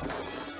Thank you.